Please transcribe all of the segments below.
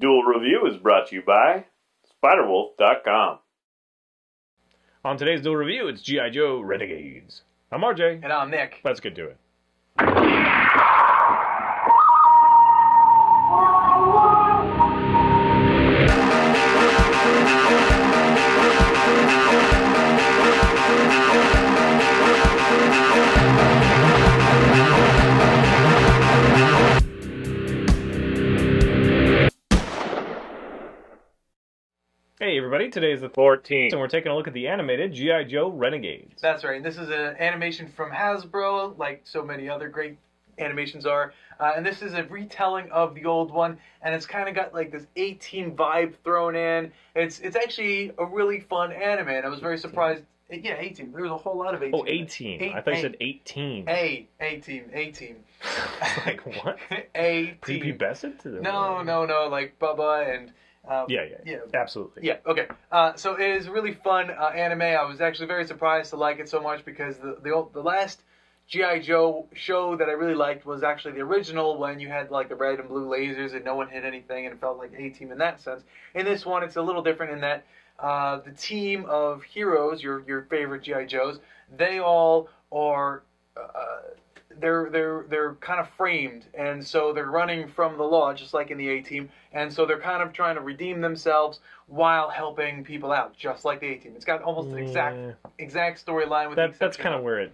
Duel Review is brought to you by SpiderWolf.com. On today's duel review, it's G.I. Joe Renegades. I'm RJ. And I'm Nick. Let's get to it. Everybody, today is the 14th, and we're taking a look at the animated G.I. Joe Renegades. That's right. And this is an animation from Hasbro, like so many other great animations are. Uh, and this is a retelling of the old one, and it's kind of got like this 18 vibe thrown in. It's it's actually a really fun anime, and I was very surprised. Yeah, 18. There was a whole lot of 18. Oh, 18. Eight- I thought you said 18. A, 18, 18. like what? A, Creepy Besset? No, no, no, like Bubba and. Uh, Yeah, yeah, Yeah. Absolutely. Yeah, okay. Uh, so it is a really fun uh, anime. I was actually very surprised to like it so much because the the, old, the last G.I. Joe show that I really liked was actually the original when you had like the red and blue lasers and no one hit anything and it felt like A Team in that sense. In this one, it's a little different in that uh, the team of heroes, your your favorite G.I. Joes, they all are. They're they're they're kind of framed, and so they're running from the law, just like in the A Team, and so they're kind of trying to redeem themselves while helping people out, just like the A Team. It's got almost an exact Yeah. exact storyline with the That, that's kind of where it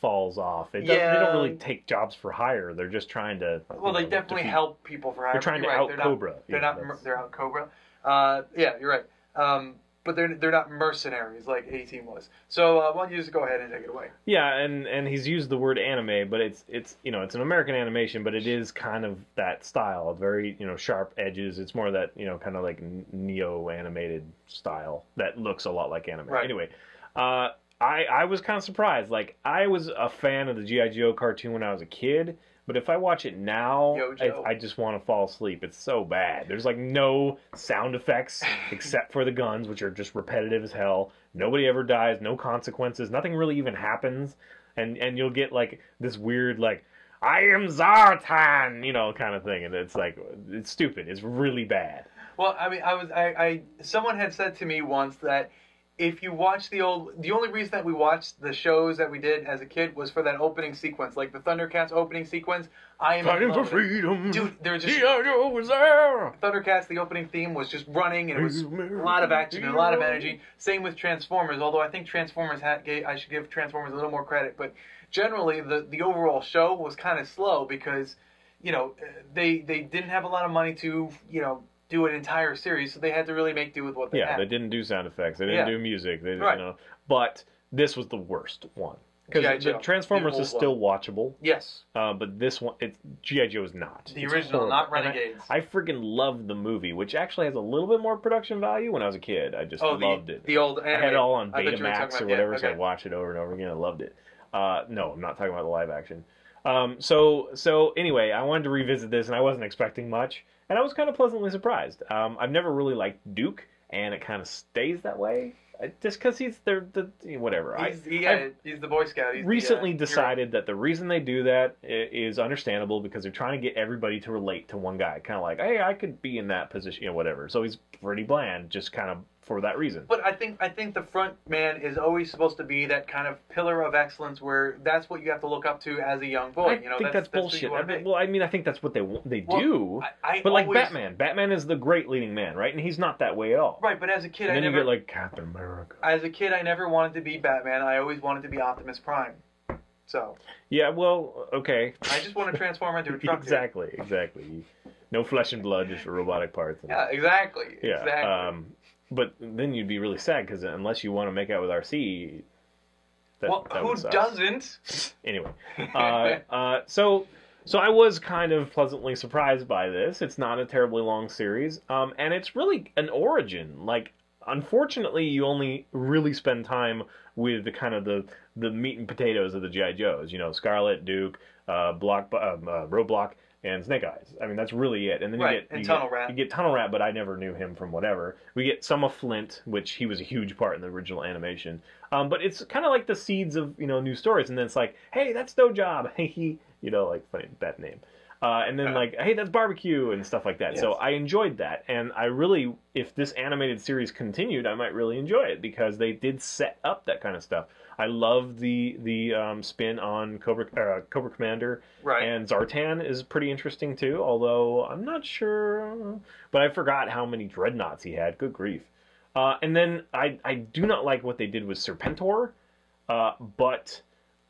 falls off. It does, They don't really take jobs for hire. They're just trying to. Well, they know, definitely defeat- help people for hiring. trying to right, out they're not- Cobra. They're not. that's- They're out Cobra. Uh, yeah, you're right. Um, but they're they're not mercenaries like A Team was. So uh, why don't you just go ahead and take it away? Yeah, and and he's used the word anime, but it's it's you know it's an American animation, but it is kind of that style, very you know sharp edges. It's more that you know kind of like neo animated style that looks a lot like anime. Right. Anyway, uh, I I was kind of surprised. Like I was a fan of the GI Joe cartoon when I was a kid. But if I watch it now, Yo, I, I just want to fall asleep. It's so bad. There's like no sound effects except for the guns, which are just repetitive as hell. Nobody ever dies, no consequences, nothing really even happens, and and you'll get like this weird like I am Zartan, you know, kind of thing, and it's like it's stupid. It's really bad. Well, I mean, I was I, I someone had said to me once that if you watch the old, the only reason that we watched the shows that we did as a kid was for that opening sequence, like the Thundercats opening sequence. I am Fighting for love with it. freedom, dude. There's just G.I. Joe was there. Thundercats, the opening theme was just running and it was a lot of action and a lot of energy. Same with Transformers, although I think Transformers had I should give Transformers a little more credit, but generally the the overall show was kind of slow because you know they they didn't have a lot of money to you know do an entire series, so they had to really make do with what they Yeah, had. they didn't do sound effects. They didn't Yeah. do music. They, Right. you know, but this was the worst one because the Transformers the is still watchable. Yes, Uh, but this one, it's GI Joe is not. the It's original, horrible. not And I- Renegades. I, freaking loved the movie, which actually has a little bit more production value. When I was a kid, I just oh, the loved it. the old I had it all on I thought you were Betamax or about- yeah, whatever, so I watched it over and over again. I loved it. Uh, no, I'm not talking about the live action. Um, so so anyway, I wanted to revisit this, and I wasn't expecting much, and I was kind of pleasantly surprised. Um, I've never really liked Duke, and it kind of stays that way, just because he's the the whatever. I- He's, yeah, I've- he's the Boy Scout. He's the, uh, recently decided that the reason they do that is understandable because they're trying to get everybody to relate to one guy. Kind of like, hey, I could be in that position, you know, whatever. So he's pretty bland, just kind of for that reason. But I think I think the front man is always supposed to be that kind of pillar of excellence, where that's what you have to look up to as a young boy. I you know, think that's, you bullshit. I mean, well, I mean, I think that's what they they Well, do. I, I but like Batman, Batman is the great leading man, right? And he's not that way at all. right? But as a kid, And I then never, you get like Captain America. As a kid, I never wanted to be Batman. I always wanted to be Optimus Prime. So Yeah, well, okay. I just want to transform into a truck. dude. exactly, exactly. No flesh and blood, just robotic parts. and- Yeah, exactly. Yeah. Exactly. Um, but then you'd be really sad because unless you want to make out with Arcee, that, well, that who doesn't? Anyway, uh, uh, so so I was kind of pleasantly surprised by this. It's not a terribly long series, um, and it's really an origin. Like, unfortunately, you only really spend time with the kind of the the meat and potatoes of the GI Joes. You know, Scarlett, Duke, uh, Block, uh, uh, Roadblock, and Snake Eyes. I mean, that's really it. And then you Right, get and you Tunnel get, Rat. You get Tunnel Rat, but I never knew him from whatever. We get some of Flint, which he was a huge part in the original animation. Um, but it's kind of like the seeds of you know new stories, and then it's like, hey, that's Snow Job. Hey, he, you know, like funny that name. Uh, and then like, hey, that's barbecue and stuff like that. So I enjoyed that, and I really, if this animated series continued, I might really enjoy it because they did set up that kind of stuff. I love the the um, spin on Cobra uh, Cobra Commander, Right. and Zartan is pretty interesting too. Although I'm not sure, but I forgot how many dreadnoughts he had. Good grief! Uh, and then I I do not like what they did with Serpentor, uh, but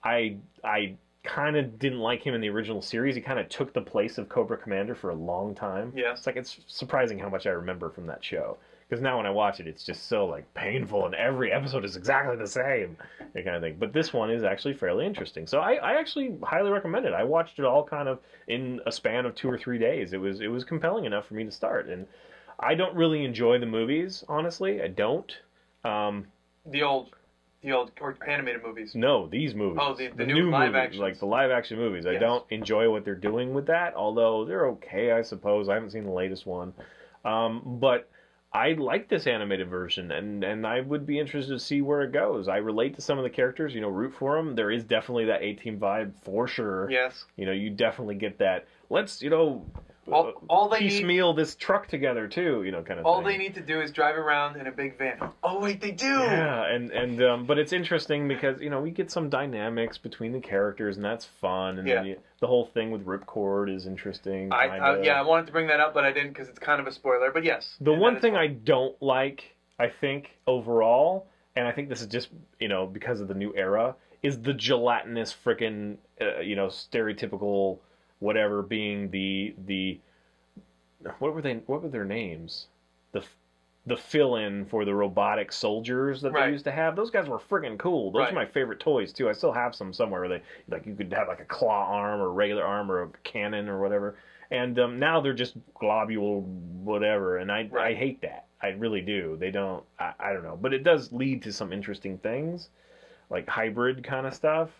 I I kind of didn't like him in the original series. He kind of took the place of Cobra Commander for a long time. Yeah. It's like it's surprising how much I remember from that show. Because now when I watch it, it's just so like painful, and every episode is exactly the same, that kind of thing. But this one is actually fairly interesting, so I, I actually highly recommend it. I watched it all kind of in a span of two or three days. It was it was compelling enough for me to start, and I don't really enjoy the movies, honestly. I don't. Um, the old, the old or animated movies. no, these movies. Oh, the- the new live movies, like the live action movies. I don't enjoy what they're doing with that, although they're okay, I suppose. I haven't seen the latest one, um, but I like this animated version, and and I would be interested to see where it goes. I relate to some of the characters, you know, root for them. There is definitely that A Team vibe for sure. Yes. You know, you definitely get that. Let's you know. All- uh, all they need- piecemeal this truck together too, you know, kind of. All thing. they need to do is drive around in a big van. Oh wait, they do. Yeah, and and um, but it's interesting because you know we get some dynamics between the characters, and that's fun. And then Yeah. you, the whole thing with Ripcord is interesting. I. I yeah, I wanted to bring that up, but I didn't because it's kind of a spoiler. But yes, The one thing. I don't like, I think overall, and I think this is just you know because of the new era, is the gelatinous frickin' uh, you know stereotypical whatever being the the what were they what were their names? The the fill-in for the robotic soldiers that Right. they used to have. Those guys were friggin' cool. Those Right. are my favorite toys too. I still have some somewhere where they like you could have like a claw arm or regular arm or a cannon or whatever. And um, now they're just globule whatever and i i hate that. I really do. They don't I, I don't know. But it does lead to some interesting things like hybrid kind of stuff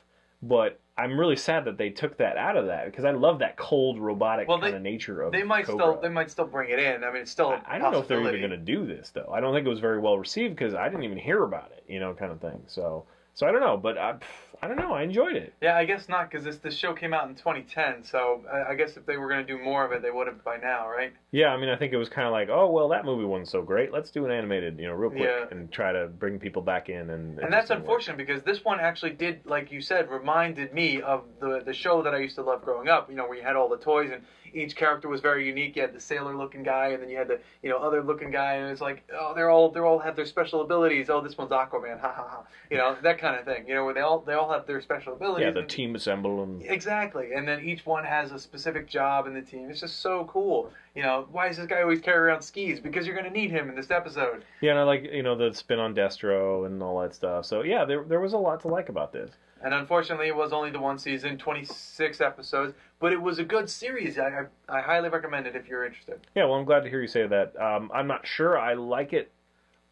but i'm really sad that they took that out of that because i love that cold robotic Well, kind of nature of They might Cobra. still they might still bring it in. I mean, it's still. I don't know if they're even going to do this though. I don't think it was very well received because I didn't even hear about it, you know, kind of thing. So, so I don't know, but I, I don't know. I enjoyed it. Yeah, I guess not because this this show came out in 2010. So I, I guess if they were going to do more of it, they would have by now, right? Yeah, I mean, I think it was kind of like, oh well, that movie wasn't so great. Let's do an animated, you know, real quick Yeah. and try to bring people back in. And, And that's didn't work. unfortunate because this one actually did, like you said, reminded me of the the show that I used to love growing up. You know, where you had all the toys and each character was very unique. You had the sailor looking guy, and then you had the you know other looking guy, and it's like oh they're all they're all have their special abilities. Oh this one's Aquaman, ha ha ha. You know that kind of thing. You know where they all they all have their special abilities. Yeah, the and- team assemble and Exactly, and then each one has a specific job in the team. It's just so cool. You know, why does this guy always carry around skis? Because you're going to need him in this episode. yeah, and I like you know the spin on Destro and all that stuff. So yeah, there there was a lot to like about this. And unfortunately, it was only the one season, 26 episodes, but it was a good series. I, I, I highly recommend it if you're interested. Yeah, well, I'm glad to hear you say that. Um, I'm not sure I like it,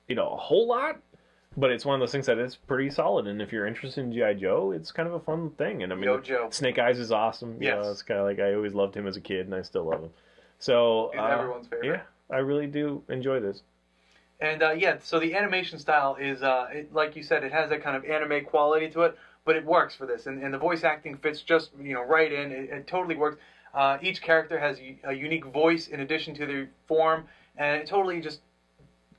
you know, a whole lot, but it's one of those things that is pretty solid. And if you're interested in GI Joe, it's kind of a fun thing. And I mean, Yo. Snake Eyes is awesome. You know, it's kind of like I always loved him as a kid, and I still love him. So uh, everyone's favorite. Yeah, I really do enjoy this. And uh, yeah, so the animation style is, uh, it, like you said, it has that kind of anime quality to it, but it works for this. And, and the voice acting fits just, you know, right in. It, it totally works. Uh, each character has a unique voice in addition to their form, and it totally just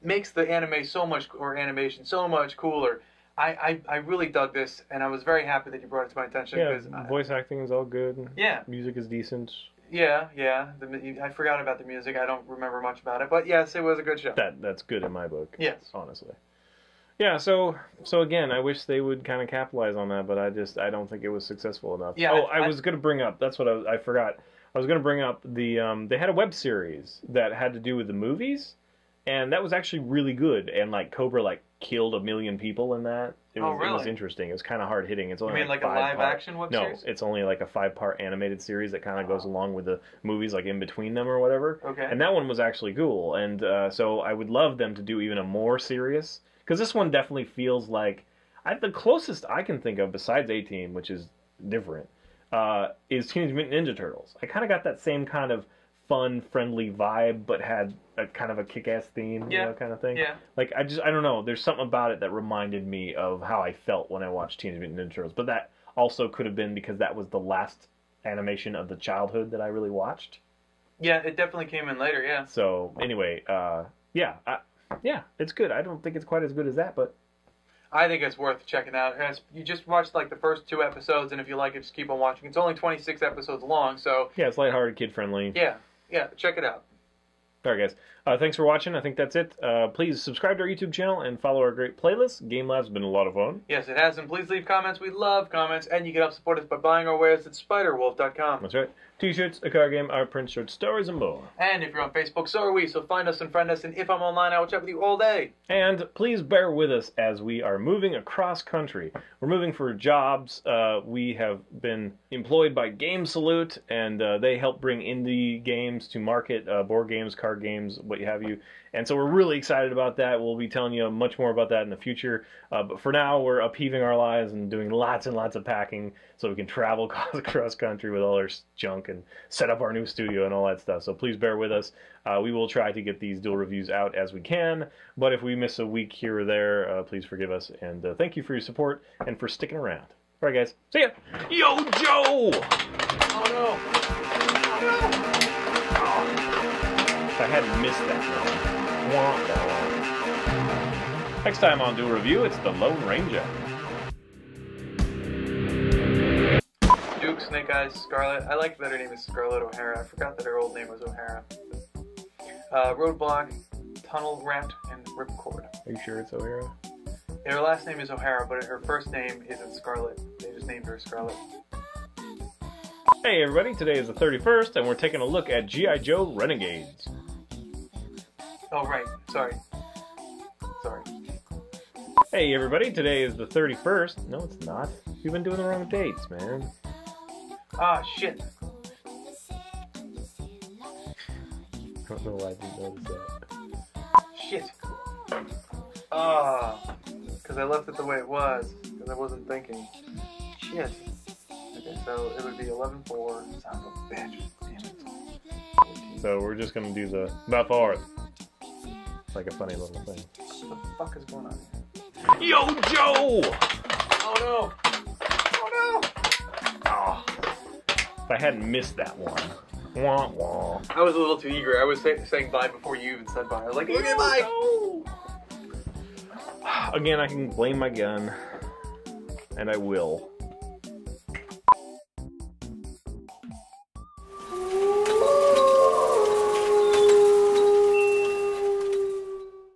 makes the anime so much, or animation so much cooler. I, I, I really dug this, and I was very happy that you brought it to my attention. Yeah, 'cause I- voice acting is all good. yeah, Music is decent. yeah, yeah. The, I forgot about the music. I don't remember much about it, but yes, it was a good show. That that's good in my book. Yes. honestly. Yeah, so so again, I wish they would kind of capitalize on that, but I just I don't think it was successful enough. Yeah, Oh, I- I, was gonna bring up. That's what I, was, I forgot. I was gonna bring up the um, they had a web series that had to do with the movies, and that was actually really good. And like Cobra like killed a million people in that. It Oh, was, It was interesting. It was kind of hard hitting. It's You only mean like a live part- action web no, series? it's only like a five part animated series that kind of goes Oh. along with the movies, like in between them or whatever. Okay. And that one was actually cool. And uh, so I would love them to do even a more serious, because this one definitely feels like I, the closest I can think of besides A Team, which is different, uh, is Teenage Mutant Ninja Turtles. I kind of got that same kind of fun, friendly vibe, but had a kind of a kick-ass theme, you know, kind of thing. Yeah. Like I just I don't know. There's something about it that reminded me of how I felt when I watched Teenage Mutant Ninja Turtles. But that also could have been because that was the last animation of the childhood that I really watched. Yeah, it definitely came in later. Yeah. So anyway, uh, yeah, I, yeah, it's good. I don't think it's quite as good as that, but I think it's worth checking out. You just watched like the first two episodes, and if you like it, just keep on watching. It's only 26 episodes long, so yeah, it's lighthearted, kid friendly. yeah, yeah, check it out. All right, guys. Uh, thanks for watching. I think that's it. Uh, please subscribe to our YouTube channel and follow our great playlist. Game Lab's been a lot of fun. Yes, it has, and please leave comments. We love comments, and you can help support us by buying our wares at SpiderWolf.com. That's right. T-shirts, a card game, art print, short stories, and more. And if you're on Facebook, so are we. So find us and friend us, and if I'm online, I will chat with you all day. And please bear with us as we are moving across country. We're moving for jobs. Uh, we have been employed by Game Salute, and uh, they help bring indie games to market, uh, board games, card games, what have you. And so we're really excited about that. We'll be telling you much more about that in the future. Uh, but for now, we're upheaving our lives and doing lots and lots of packing so we can travel across country with all our junk and set up our new studio and all that stuff. So please bear with us. Uh, we will try to get these duel reviews out as we can, but if we miss a week here or there, uh, please forgive us. And uh, thank you for your support and for sticking around. All right, guys. See ya. Yo, Joe! Oh no! Hadn't missed that one. Wah, wah. Next time on Duel Review, it's the Lone Ranger. Duke, Snake Eyes, Scarlett. I like that her name is Scarlett O'Hara. I forgot that her old name was O'Hara. Uh, Roadblock, Tunnel Rat, and Ripcord. Are you sure it's O'Hara? Yeah, her last name is O'Hara, but her first name isn't Scarlett. They just named her Scarlett. Hey everybody, today is the 31st, and we're taking a look at G.I. Joe Renegades. Oh, right. Sorry. Sorry. Hey everybody, today is the 31st. No, it's not. You've been doing the wrong dates, man. Ah, shit. I don't know why I didn't notice that. Shit. Ah. Because I left it the way it was. Because I wasn't thinking. Shit. Okay, so it would be 11 4. Son of a bitch. Damn it. So we're just gonna do the about forward. It's like a funny little thing. What the fuck is going on here? Yo, Joe! Oh no! Oh no! Oh, if I hadn't missed that one. Wah, wah. I was a little too eager. I was say- saying bye before you even said bye. I was like, okay, bye! Again, I can blame my gun, and I will.